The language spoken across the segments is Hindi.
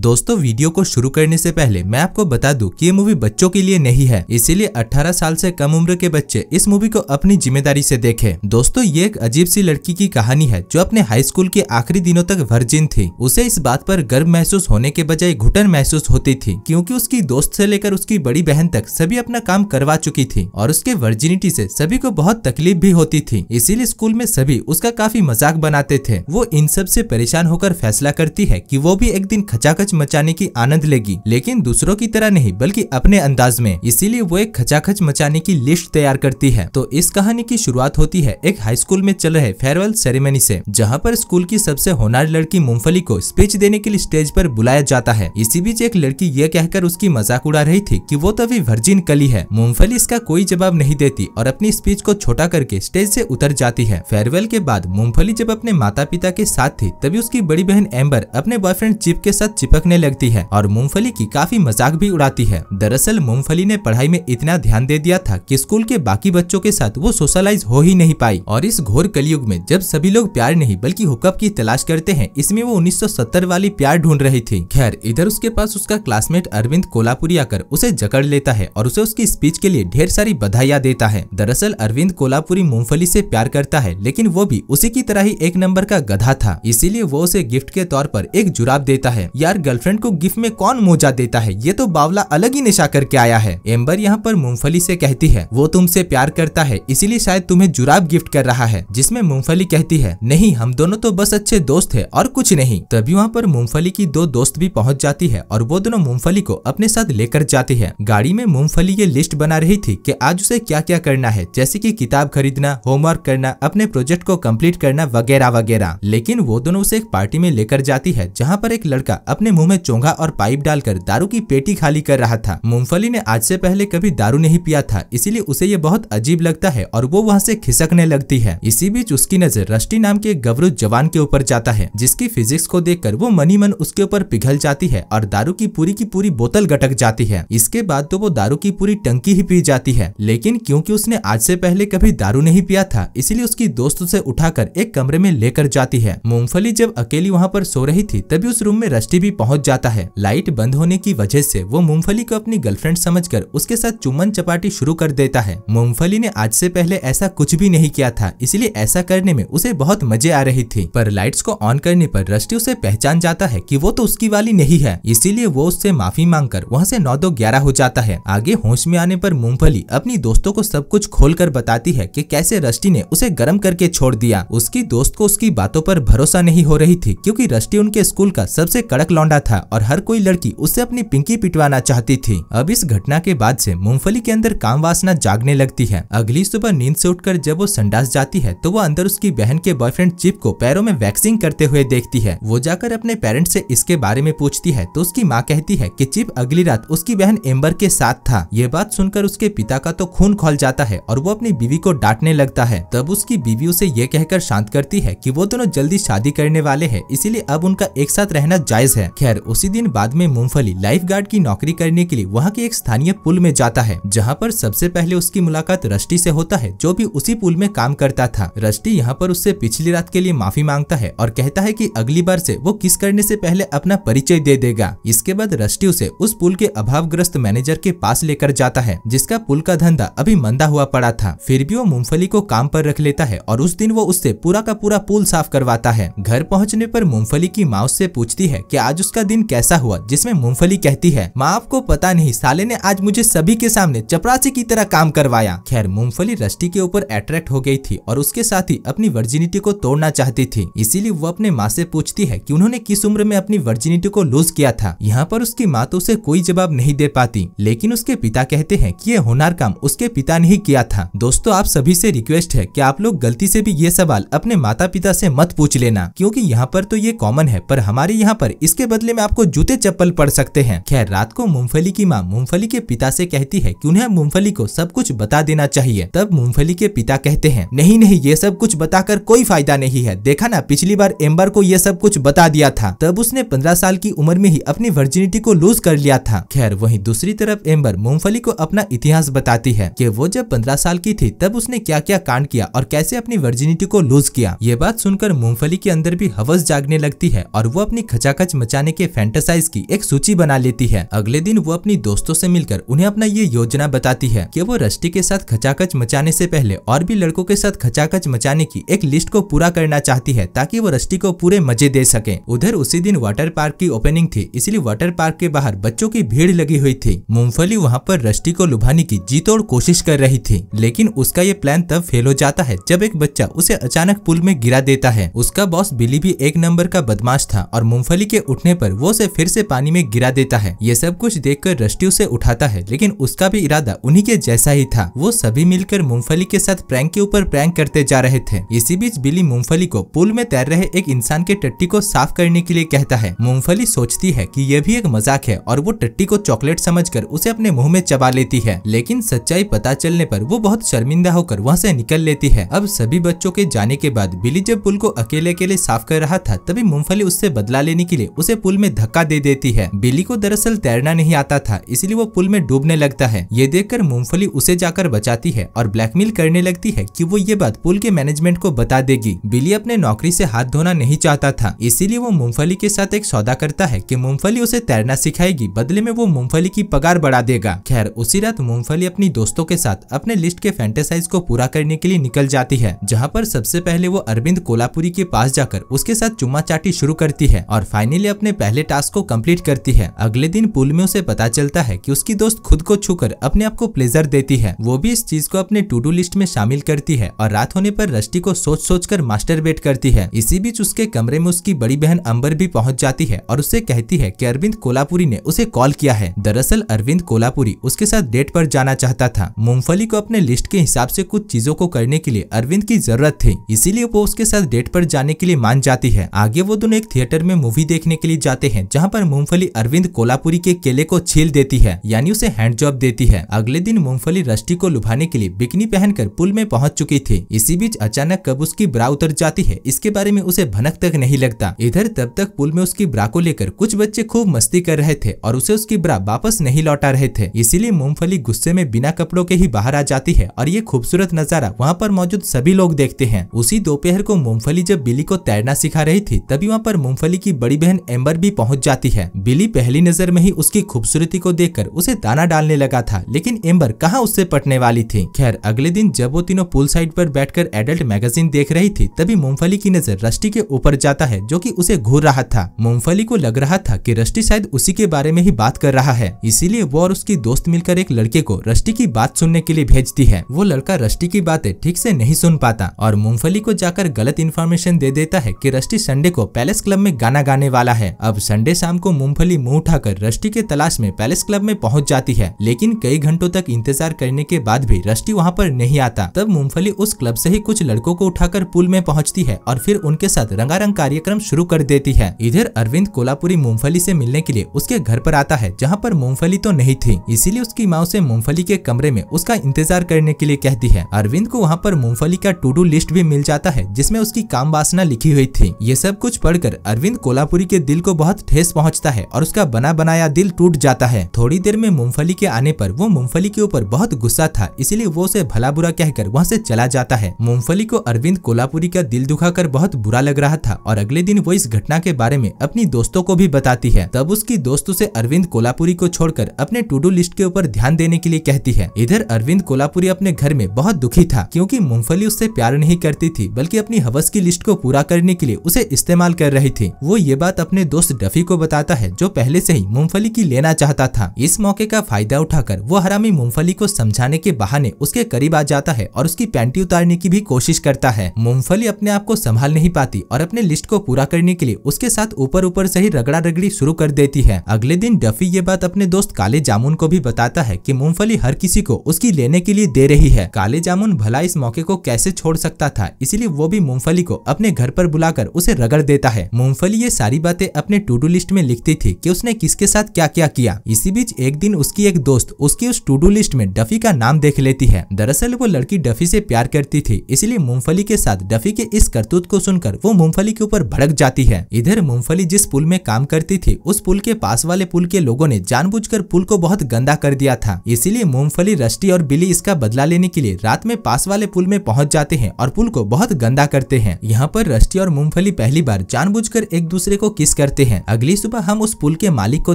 दोस्तों, वीडियो को शुरू करने से पहले मैं आपको बता दूँ कि ये मूवी बच्चों के लिए नहीं है, इसीलिए 18 साल से कम उम्र के बच्चे इस मूवी को अपनी ज़िम्मेदारी से देखें। दोस्तों, ये एक अजीब सी लड़की की कहानी है जो अपने हाई स्कूल के आखिरी दिनों तक वर्जिन थी। उसे इस बात पर गर्व महसूस होने के बजाय घुटन महसूस होती थी, क्योंकि उसकी दोस्त से लेकर उसकी बड़ी बहन तक सभी अपना काम करवा चुकी थी और उसके वर्जिनिटी से सभी को बहुत तकलीफ़ भी होती थी, इसीलिए स्कूल में सभी उसका काफ़ी मज़ाक बनाते थे। वो इन सबसे परेशान होकर फैसला करती है कि वो भी एक दिन खचाखच मचाने की आनंद लेगी, लेकिन दूसरों की तरह नहीं, बल्कि अपने अंदाज में। इसीलिए वो एक खचाखच मचाने की लिस्ट तैयार करती है। तो इस कहानी की शुरुआत होती है एक हाई स्कूल में चल रहे फेयरवेल सेरेमनी से, जहाँ पर स्कूल की सबसे होनार लड़की मूंगफली को स्पीच देने के लिए स्टेज पर बुलाया जाता है। इसी बीच एक लड़की ये कहकर उसकी मज़ाक उड़ा रही थी कि वो तो अभी वर्जिन कली है। मूंगफली इसका कोई जवाब नहीं देती और अपनी स्पीच को छोटा करके स्टेज से उतर जाती है। फेयरवेल के बाद मूंगफली जब अपने माता पिता के साथ थी, तभी उसकी बड़ी बहन एम्बर अपने बॉयफ्रेंड चिप के साथ चिपकने लगती है और मूंगफली की काफ़ी मज़ाक भी उड़ाती है। दरअसल मूंगफली ने पढ़ाई में इतना ध्यान दे दिया था कि स्कूल के बाकी बच्चों के साथ वो सोशलाइज हो ही नहीं पाई और इस घोर कलयुग में जब सभी लोग प्यार नहीं, बल्कि हुकअप की तलाश करते हैं, इसमें वो 1970 वाली प्यार ढूंढ रही थी। खैर, इधर उसके पास उसका क्लासमेट अरविंद कोलापुरी आकर उसे जकड़ लेता है और उसे उसकी स्पीच के लिए ढेर सारी बधाइयाँ देता है। दरअसल अरविंद कोलापुरी मूंगफली से प्यार करता है, लेकिन वो भी उसी की तरह ही एक नंबर का गधा था, इसीलिए वो उसे गिफ्ट के तौर पर एक जुराब देता है। यार गर्लफ्रेंड को गिफ्ट में कौन मोजा देता है? ये तो बावला अलग ही नशा करके आया है। एम्बर यहाँ पर मूंगफली से कहती है, वो तुमसे प्यार करता है, इसीलिए शायद तुम्हें जुराब गिफ्ट कर रहा है। जिसमें मूंगफली कहती है, नहीं, हम दोनों तो बस अच्छे दोस्त है और कुछ नहीं। तभी वहाँ पर मूंगफली की दो दोस्त भी पहुँच जाती है और वो दोनों मूंगफली को अपने साथ लेकर जाती है। गाड़ी में मूंगफली ये लिस्ट बना रही थी की आज उसे क्या क्या करना है, जैसे की किताब खरीदना, होमवर्क करना, अपने प्रोजेक्ट को कंप्लीट करना वगैरह वगैरह लेकिन वो दोनों उसे एक पार्टी में लेकर जाती है, जहाँ पर एक लड़का अपने मुँह में चोंगा और पाइप डालकर दारू की पेटी खाली कर रहा था। मूंगफली ने आज से पहले कभी दारू नहीं पिया था, इसीलिए उसे ये बहुत अजीब लगता है और वो वहाँ से खिसकने लगती है। इसी बीच उसकी नज़र रष्टी नाम के एक गवरू जवान के ऊपर जाता है, जिसकी फिजिक्स को देखकर वो मनी मन उसके ऊपर पिघल जाती है और दारू की पूरी की पूरी बोतल गटक जाती है। इसके बाद तो वो दारू की पूरी टंकी ही पी जाती है, लेकिन क्योंकि उसने आज से पहले कभी दारू नहीं पिया था, इसीलिए उसकी दोस्त उसे उठाकर एक कमरे में लेकर जाती है। मूंगफली जब अकेली वहाँ पर सो रही थी, तभी उस रूम में रष्टी भी पहुँच जाता है। लाइट बंद होने की वजह से वो मूंगफली को अपनी गर्लफ्रेंड समझकर उसके साथ चुम्बन चपाटी शुरू कर देता है। मूंगफली ने आज से पहले ऐसा कुछ भी नहीं किया था, इसलिए ऐसा करने में उसे बहुत मज़े आ रही थी। पर लाइट्स को ऑन करने पर रष्टी उसे पहचान जाता है कि वो तो उसकी वाली नहीं है, इसीलिए वो उससे माफ़ी मांगकर वहाँ से नौ दो ग्यारह हो जाता है। आगे होश में आने पर मूंगफली अपनी दोस्तों को सब कुछ खोल कर बताती है कि कैसे रष्टी ने उसे गर्म करके छोड़ दिया। उसकी दोस्त को उसकी बातों पर भरोसा नहीं हो रही थी, क्योंकि रष्टी उनके स्कूल का सबसे कड़क लौंडा था और हर कोई लड़की उससे अपनी पिंकी पिटवाना चाहती थी। अब इस घटना के बाद से मूंगफली के अंदर काम वासना जागने लगती है। अगली सुबह नींद से उठकर जब वो संडास जाती है तो वो अंदर उसकी बहन के बॉयफ्रेंड चिप को पैरों में वैक्सिंग करते हुए देखती है। वो जाकर अपने पेरेंट्स से इसके बारे में पूछती है तो उसकी माँ कहती है कि चिप अगली रात उसकी बहन एम्बर के साथ था। ये बात सुनकर उसके पिता का तो खून खोल जाता है और वो अपनी बीवी को डांटने लगता है। तब उसकी बीवी उसे ये कहकर शांत करती है कि वो दोनों जल्दी शादी करने वाले हैं, इसीलिए अब उनका एक साथ रहना जायज़ है। खैर उसी दिन बाद में मूंगफली लाइफ गार्ड की नौकरी करने के लिए वहाँ के एक स्थानीय पुल में जाता है, जहाँ पर सबसे पहले उसकी मुलाकात रष्टी से होता है, जो भी उसी पुल में काम करता था। रष्टी यहाँ पर उससे पिछली रात के लिए माफ़ी माँगता है और कहता है कि अगली बार से वो किस करने से पहले अपना परिचय दे देगा। इसके बाद रष्टी उसे उस पुल के अभावग्रस्त मैनेजर के पास लेकर जाता है, जिसका पुल का धंधा अभी मंदा हुआ पड़ा था। फिर भी वो मूंगफली को काम पर रख लेता है और उस दिन वो उससे पूरा का पूरा पुल साफ़ करवाता है। घर पहुँचने पर मूंगफली की माँ उससे पूछती है कि आज उसका दिन कैसा हुआ, जिसमें मूंगफली कहती है, माँ, आपको पता नहीं, साले ने आज मुझे सभी के सामने चपरासी की तरह काम करवाया। खैर, मूंगफली रष्टी के ऊपर अट्रैक्ट हो गई थी और उसके साथ ही अपनी वर्जिनिटी को तोड़ना चाहती थी। इसीलिए वो अपने माँ से पूछती है कि उन्होंने किस उम्र में अपनी वर्जिनिटी को लूज किया था। यहाँ पर उसकी माँ तो उसे कोई जवाब नहीं दे पाती, लेकिन उसके पिता कहते हैं की ये होनार काम उसके पिता ने ही किया था। दोस्तों, आप सभी से रिक्वेस्ट है की आप लोग गलती से भी ये सवाल अपने माता पिता से मत पूछ लेना, क्योंकि यहाँ पर तो ये कॉमन है, पर हमारे यहाँ पर इसके बदले में आपको जूते चप्पल पड़ सकते हैं। खैर, रात को मूंगफली की माँ मूंगफली के पिता से कहती है कि उन्हें मूंगफली को सब कुछ बता देना चाहिए। तब मूंगफली के पिता कहते हैं, नहीं नहीं, ये सब कुछ बताकर कोई फ़ायदा नहीं है। देखा ना, पिछली बार एम्बर को ये सब कुछ बता दिया था। तब उसने पंद्रह साल की उम्र में ही अपनी वर्जिनिटी को लूज कर लिया था। खैर, वही दूसरी तरफ़ एम्बर मूंगफली को अपना इतिहास बताती है की वो जब पंद्रह साल की थी, तब उसने क्या क्या कांड किया और कैसे अपनी वर्जिनिटी को लूज किया। ये बात सुनकर मूंगफली के अंदर भी हवस जागने लगती है और वो अपनी खचाखच मचाने मचाने के फैंटेसाइज की एक सूची बना लेती है। अगले दिन वो अपनी दोस्तों से मिलकर उन्हें अपना ये योजना बताती है कि वो रष्टी के साथ खचाखच मचाने से पहले और भी लड़कों के साथ खचाखच मचाने की एक लिस्ट को पूरा करना चाहती है ताकि वो रष्टी को पूरे मज़े दे सके। उधर उसी दिन वाटर पार्क की ओपनिंग थी, इसलिए वाटर पार्क के बाहर बच्चों की भीड़ लगी हुई थी। मूंगफली वहाँ पर रष्टी को लुभाने की जीतोड़ कोशिश कर रही थी, लेकिन उसका ये प्लान तब फेल हो जाता है जब एक बच्चा उसे अचानक पुल में गिरा देता है। उसका बॉस बिली भी एक नंबर का बदमाश था और मूंगफली के उठने पर वो उसे फिर से पानी में गिरा देता है। ये सब कुछ देखकर रष्टी उसे उठाता है, लेकिन उसका भी इरादा उन्हीं के जैसा ही था। वो सभी मिलकर मूंगफली के साथ प्रैंक के ऊपर प्रैंक करते जा रहे थे। इसी बीच बिली मूंगफली को पुल में तैर रहे एक इंसान के टट्टी को साफ़ करने के लिए कहता है। मूंगफली सोचती है कि यह भी एक मज़ाक है और वो टट्टी को चॉकलेट समझकर उसे अपने मुँह में चबा लेती है। लेकिन सच्चाई पता चलने पर वो बहुत शर्मिंदा होकर वहाँ से निकल लेती है। अब सभी बच्चों के जाने के बाद बिली जब पुल को अकेले अकेले साफ़ कर रहा था, तभी मूंगफली उससे बदला लेने के लिए उसे पुल में धक्का दे देती है। बिली को दरअसल तैरना नहीं आता था, इसलिए वो पुल में डूबने लगता है। ये देखकर मूंगफली उसे जाकर बचाती है और ब्लैकमेल करने लगती है कि वो ये बात पुल के मैनेजमेंट को बता देगी। बिली अपने नौकरी से हाथ धोना नहीं चाहता था, इसीलिए वो मूंगफली के साथ एक सौदा करता है कि मूंगफली उसे तैरना सिखाएगी, बदले में वो मूंगफली की पगार बढ़ा देगा। खैर, उसी रात मूंगफली अपनी दोस्तों के साथ अपने लिस्ट के फैंटेसाइज को पूरा करने के लिए निकल जाती है, जहाँ पर सबसे पहले वो अरविंद कोलापुरी के पास जाकर उसके साथ चुम्मा चाटी शुरू करती है और फाइनली अपने पहले टास्क को कंप्लीट करती है। अगले दिन पुल में उसे पता चलता है कि उसकी दोस्त खुद को छूकर अपने आप को प्लेजर देती है। वो भी इस चीज़ को अपने टू डू लिस्ट में शामिल करती है और रात होने पर रष्टी को सोच सोच कर मास्टर करती है। इसी बीच उसके कमरे में उसकी बड़ी बहन अंबर भी पहुँच जाती है और उससे कहती है कि अरविंद कोलापुरी ने उसे कॉल किया है। दरअसल अरविंद कोलापुरी उसके साथ डेट पर जाना चाहता था। मूंगफली को अपने लिस्ट के हिसाब से कुछ चीज़ों को करने के लिए अरविंद की ज़रूरत थी। इसीलिए वो उसके साथ डेट पर जाने के लिए मान जाती है। आगे वो दोनों एक थिएटर में मूवी देखने के लिए जाते हैं, जहाँ पर मूंगफली अरविंद कोलापुरी के केले को छील देती है, यानी उसे हैंड जॉब देती है। अगले दिन मूंगफली रष्टी को लुभाने के लिए बिकनी पहनकर पुल में पहुँच चुकी थी। इसी बीच अचानक कब उसकी ब्रा उतर जाती है, इसके बारे में उसे भनक तक नहीं लगता। इधर तब तक पुल में उसकी ब्रा को लेकर कुछ बच्चे खूब मस्ती कर रहे थे और उसे उसकी ब्रा वापस नहीं लौटा रहे थे। इसीलिए मूंगफली गुस्से में बिना कपड़ों के ही बाहर आ जाती है और ये खूबसूरत नज़ारा वहाँ पर मौजूद सभी लोग देखते हैं। उसी दोपहर को मूंगफली जब बिली को तैरना सिखा रही थी, तभी वहाँ पर मूंगफली की बड़ी बहन एम्बर भी पहुँच जाती है। बिली पहली नज़र में ही उसकी खूबसूरती को देखकर उसे दाना डालने लगा था, लेकिन एम्बर कहाँ उससे पटने वाली थी? खैर, अगले दिन जब वो तीनों पुल साइड पर बैठकर एडल्ट मैगजीन देख रही थी, तभी मूंगफली की नज़र रष्टी के ऊपर जाता है, जो की उसे घूर रहा था। मूंगफली को लग रहा था की रष्टी शायद उसी के बारे में ही बात कर रहा है, इसीलिए वो और उसकी दोस्त मिलकर एक लड़के को रष्टी की बात सुनने के लिए भेजती है। वो लड़का रष्टी की बातें ठीक से नहीं सुन पाता और मूंगफली को जाकर गलत इन्फॉर्मेशन दे देता है कि रष्टी संडे को पैलेस क्लब में गाना गाने वाला है। अब संडे शाम को मूंगफली मुँह उठाकर रष्टी के तलाश में पैलेस क्लब में पहुँच जाती है। लेकिन कई घंटों तक इंतज़ार करने के बाद भी रष्टी वहाँ पर नहीं आता। तब मूंगफली उस क्लब से ही कुछ लड़कों को उठाकर पुल में पहुँचती है और फिर उनके साथ रंगारंग कार्यक्रम शुरू कर देती है। इधर अरविंद कोलापुरी मूंगफली से मिलने के लिए उसके घर पर आता है, जहाँ पर मूंगफली तो नहीं थी, इसीलिए उसकी माँ उसे मूंगफली के कमरे में उसका इंतज़ार करने के लिए कहती है। अरविंद को वहाँ पर मूंगफली का टू डू लिस्ट भी मिल जाता है, जिसमें उसकी काम वासना लिखी हुई थी। ये सब कुछ पढ़कर अरविंद कोलापुरी के दिल को बहुत ठेस पहुँचता है और उसका बना बनाया दिल टूट जाता है। थोड़ी देर में मूंगफली के आने पर वो मूंगफली के ऊपर बहुत गुस्सा था, इसीलिए वो उसे भला बुरा कहकर वहाँ से चला जाता है। मूंगफली को अरविंद कोलापुरी का दिल दुखाकर बहुत बुरा लग रहा था और अगले दिन वो इस घटना के बारे में अपनी दोस्तों को भी बताती है। तब उसकी दोस्त उसे अरविंद कोलापुरी को छोड़कर अपने टू डू लिस्ट के ऊपर ध्यान देने के लिए कहती है। इधर अरविंद कोलापुरी अपने घर में बहुत दुखी था, क्योंकि मूंगफली उससे प्यार नहीं करती थी, बल्कि अपनी हवस की लिस्ट को पूरा करने के लिए उसे इस्तेमाल कर रही थी। वो ये बात अपने दोस्त डफी को बताता है जो पहले से ही मूंगफली की लेना चाहता था। इस मौके का फ़ायदा उठाकर वो हरामी मूंगफली को समझाने के बहाने उसके करीब आ जाता है और उसकी पैंटी उतारने की भी कोशिश करता है। मूंगफली अपने आप को संभाल नहीं पाती और अपने लिस्ट को पूरा करने के लिए उसके साथ ऊपर ऊपर से ही रगड़ा रगड़ी शुरू कर देती है। अगले दिन डफी ये बात अपने दोस्त काले जामुन को भी बताता है की मूंगफली हर किसी को उसकी लेने के लिए दे रही है। काले जामुन भला इस मौके को कैसे छोड़ सकता था, इसीलिए वो भी मूंगफली को अपने घर पर बुलाकर उसे रगड़ देता है। मूंगफली ये सारी बातें अपने टू डू लिस्ट में लिखती थी कि उसने किसके साथ क्या क्या। किया इसी बीच एक दिन उसकी एक दोस्त उसकी उस टू डू लिस्ट में डफी का नाम देख लेती है। दरअसल वो लड़की डफी से प्यार करती थी, इसलिए मूंगफली के साथ डफी के इस करतूत को सुनकर वो मूंगफली के ऊपर भड़क जाती है। इधर मूंगफली जिस पुल में काम करती थी, उस पुल के पास वाले पुल के लोगों ने जानबूझकर पुल को बहुत गंदा कर दिया था। इसीलिए मूंगफली रष्टी और बिली इसका बदला लेने के लिए रात में पास वाले पुल में पहुँच जाते हैं और पुल को बहुत गंदा करते हैं। यहाँ पर रष्टी और मूंगफली पहली बार जानबूझकर एक दूसरे को किस करते रहते हैं। अगली सुबह हम उस पुल के मालिक को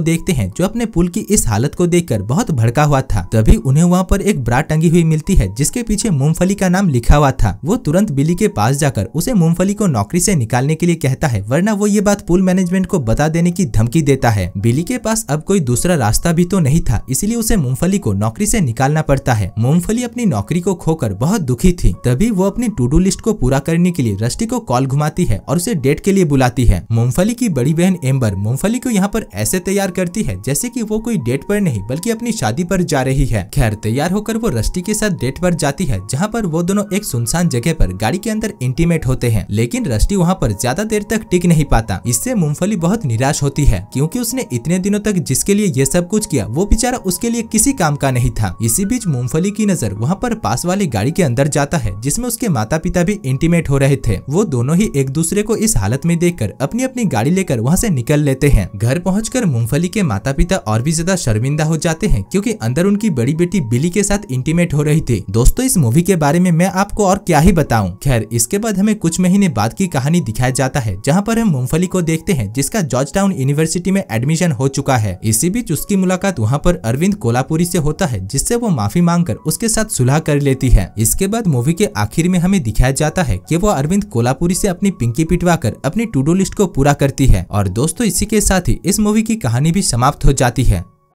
देखते हैं, जो अपने पुल की इस हालत को देखकर बहुत भड़का हुआ था। तभी उन्हें वहाँ पर एक ब्रा टंगी हुई मिलती है, जिसके पीछे मूंगफली का नाम लिखा हुआ था। वो तुरंत बिली के पास जाकर उसे मूंगफली को नौकरी से निकालने के लिए कहता है, वरना वो ये बात पुल मैनेजमेंट को बता देने की धमकी देता है। बिली के पास अब कोई दूसरा रास्ता भी तो नहीं था, इसलिए उसे मूंगफली को नौकरी से निकालना पड़ता है। मूंगफली अपनी नौकरी को खोकर बहुत दुखी थी। तभी वो अपनी टू डू लिस्ट को पूरा करने के लिए रस्टी को कॉल घुमाती है और उसे डेट के लिए बुलाती है। मूंगफली की बड़ी बहन एम्बर मूंगफली को यहाँ पर ऐसे तैयार करती है जैसे की वो कोई डेट पर नहीं, बल्कि अपनी शादी पर जा रही है। खैर, तैयार होकर वो रस्टी के साथ डेट पर जाती है, जहाँ पर वो दोनों एक सुनसान जगह पर गाड़ी के अंदर इंटीमेट होते हैं, लेकिन रस्टी वहाँ पर ज़्यादा देर तक टिक नहीं पाता। इससे मूंगफली बहुत निराश होती है, क्योंकि उसने इतने दिनों तक जिसके लिए ये सब कुछ किया, वो बेचारा उसके लिए किसी काम का नहीं था। इसी बीच मूंगफली की नज़र वहाँ पर पास वाली गाड़ी के अंदर जाता है, जिसमें उसके माता पिता भी इंटीमेट हो रहे थे। वो दोनों ही एक दूसरे को इस हालत में देखकर अपनी अपनी गाड़ी लेकर वहाँ से निकल लेते हैं। घर पहुंचकर मूंगफली के माता पिता और भी ज़्यादा शर्मिंदा हो जाते हैं, क्योंकि अंदर उनकी बड़ी बेटी बिली के साथ इंटीमेट हो रही थी। दोस्तों, इस मूवी के बारे में मैं आपको और क्या ही बताऊँ। खैर, इसके बाद हमें कुछ महीने बाद की कहानी दिखाया जाता है, जहाँ पर हम मूंगफली को देखते हैं, जिसका जॉर्ज टाउन यूनिवर्सिटी में एडमिशन हो चुका है। इसी बीच उसकी मुलाकात वहाँ पर अरविंद कोलापुरी से होता है, जिससे वो माफ़ी मांगकर उसके साथ सुलह कर लेती है। इसके बाद मूवी के आखिर में हमें दिखाया जाता है कि वो अरविंद कोलापुरी से अपनी पिंकी पिटवा कर अपनी टू डू लिस्ट को पूरा करती है, और दोस्तों इसी के साथ ही इस मूवी की कहानी भी समाप्त हो जाती है।